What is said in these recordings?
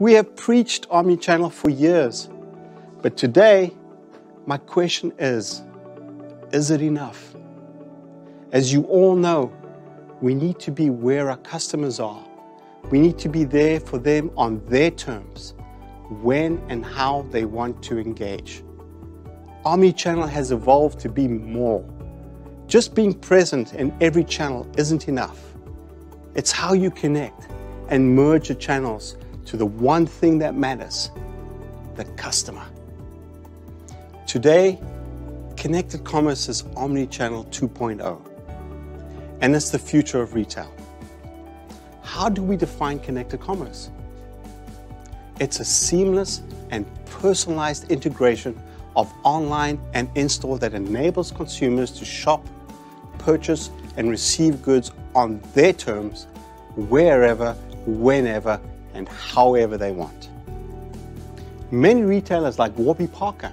We have preached omnichannel for years, but today, my question is is it enough? As you all know, we need to be where our customers are. We need to be there for them on their terms, when and how they want to engage. Omnichannel has evolved to be more. Just being present in every channel isn't enough. It's how you connect and merge the channels to the one thing that matters the customer. Today, connected commerce is omnichannel 2.0, and it's the future of retail. How do we define connected commerce? It's a seamless and personalized integration of online and in-store that enables consumers to shop, purchase, and receive goods on their terms, wherever, whenever, and however they want. Many retailers like Warby Parker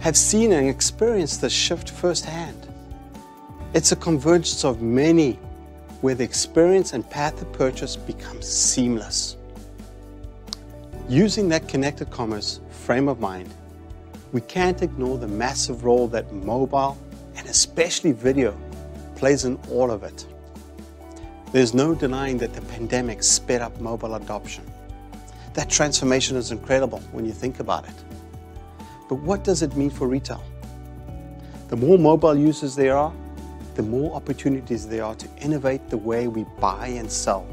have seen and experienced this shift firsthand. It's a convergence of many where the experience and path of purchase becomes seamless. Using that connected commerce frame of mind, we can't ignore the massive role that mobile and especially video plays in all of it. There's no denying that the pandemic sped up mobile adoption. That transformation is incredible when you think about it. But what does it mean for retail? The more mobile users there are, the more opportunities there are to innovate the way we buy and sell